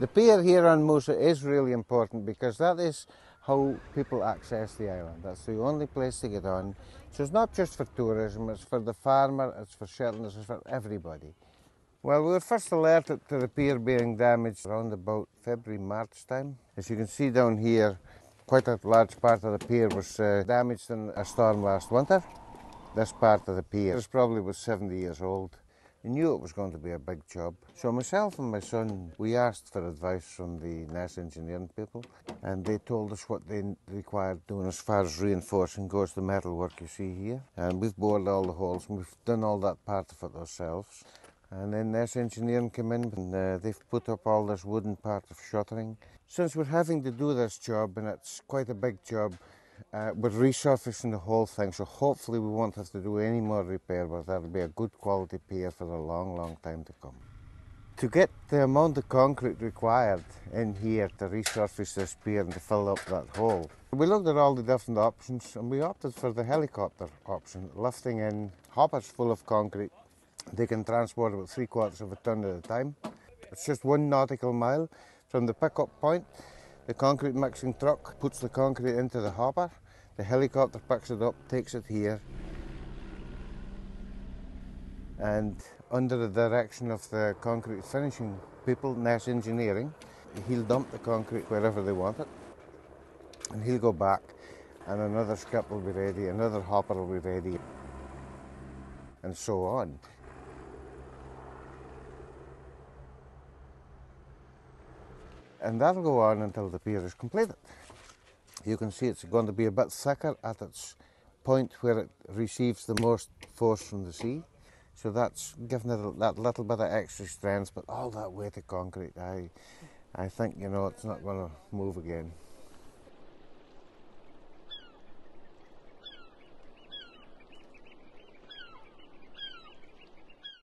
The pier here on Mousa is really important because that is how people access the island. That's the only place to get on. So it's not just for tourism, it's for the farmer, it's for settlers, it's for everybody. Well, we were first alerted to the pier being damaged around about February, March time. As you can see down here, quite a large part of the pier was uh, damaged in a storm last winter. This part of the pier was probably was 70 years old. We knew it was going to be a big job. So myself and my son, we asked for advice from the Ness engineering people and they told us what they required doing as far as reinforcing goes, the metal work you see here. And we've bored all the holes and we've done all that part of it ourselves. And then Ness engineering came in and uh, they've put up all this wooden part of shuttering. Since we're having to do this job and it's quite a big job, uh, we're resurfacing the whole thing, so hopefully we won't have to do any more repair, but that'll be a good quality pier for a long, long time to come. To get the amount of concrete required in here to resurface this pier and to fill up that hole, we looked at all the different options and we opted for the helicopter option, lifting in hoppers full of concrete. They can transport about three quarters of a ton at a time. It's just one nautical mile from the pickup point the concrete mixing truck puts the concrete into the hopper, the helicopter picks it up, takes it here, and under the direction of the concrete finishing people, Ness Engineering, he'll dump the concrete wherever they want it, and he'll go back, and another skip will be ready, another hopper will be ready, and so on. And that'll go on until the pier is completed. You can see it's going to be a bit thicker at its point where it receives the most force from the sea. So that's giving it that little bit of extra strength, but all that weight of concrete, I, I think, you know, it's not going to move again.